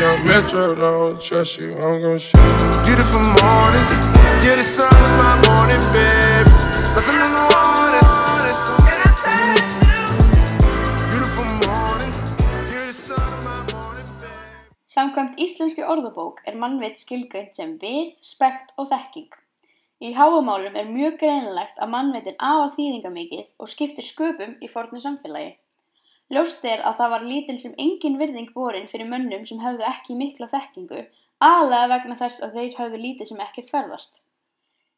young metro, don't trust you, I'm gon' shoot. Beautiful morning, you're the sun of my morning, babe. Nothing in the water. Beautiful morning, you're the sun of my morning, babe. Samkvæmt íslenski orðabók er mannvit skilgreint sem vit, spekt og þekking. Í háumálum er mjög greinilegt að mannvitin afa þýðingamikið og skiptir sköpum í fornu samfélagi. Ljóst er að það var lítil sem engin virðing borin fyrir mönnum sem höfðu ekki mikla þekkingu, aðlega vegna þess að þeir höfðu lítið sem ekkert ferðast.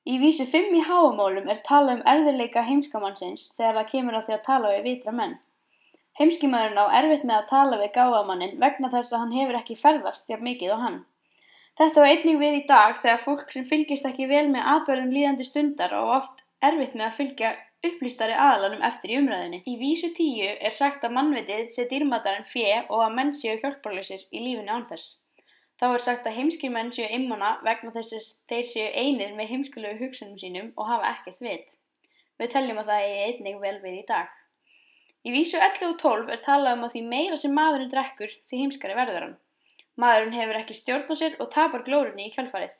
Í vísu 5 í háumálum er talað um erðileika heimskamannsins þegar það kemur á því að tala við vitra menn. Heimskimæðurinn á erfitt með að tala við gáfamannin vegna þess að hann hefur ekki ferðast jafn mikið og hann. Þetta var einnig við í dag þegar fólk sem fylgist ekki vel með atbörðum líðandi stundar og oft erfitt með að fylgja upplýstari aðalanum eftir í umræðinni. Í vísu tíu er sagt að mannvitið sé dýrmatar en fjö og að menn séu hjálparlausir í lífinu án þess. Þá er sagt að heimskir menn séu einmana vegna þess að þeir séu einir með heimskulegu hugsunum sínum og hafa ekkert vit. Við teljum að það eigi einnig vel við í dag. Í vísu 11 og 12 er talað um að því meira sem maðurinn drekkur því heimskari verður hann. Maðurinn hefur ekki stjórn á sér og tapar glórunni í kjálfarið.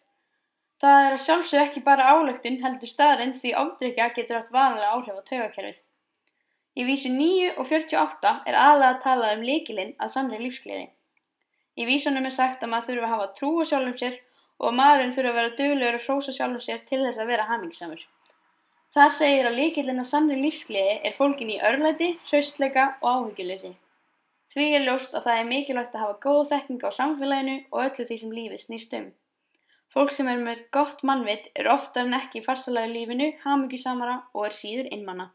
Það er að sjálfsög ekki bara álöktun heldur staðarinn því ofdrykja getur átt vanlega áhrif á taugakerfið. Í vísu 9 og 48 er aðlega að tala um líkilinn að sannri lífsgleði. Í vísunum er sagt að maður þurfa að hafa trú á sjálfum sér og að maðurinn þurfa að vera duglegur að hrósa sjálfum sér til þess að vera hamingisamur. Þar segir að líkillinn að sannri lífsgleði er fólkin í örlæti, hraustleika og áhyggjuleysi. Því er ljóst að það er mikilvægt að hafa góð þekking á samfélaginu og öllu því sem lífið snýst um. Fólk sem er með gott mannvit er oftar en ekki farsalega í lífinu, hamingjusamara og er síður einmana.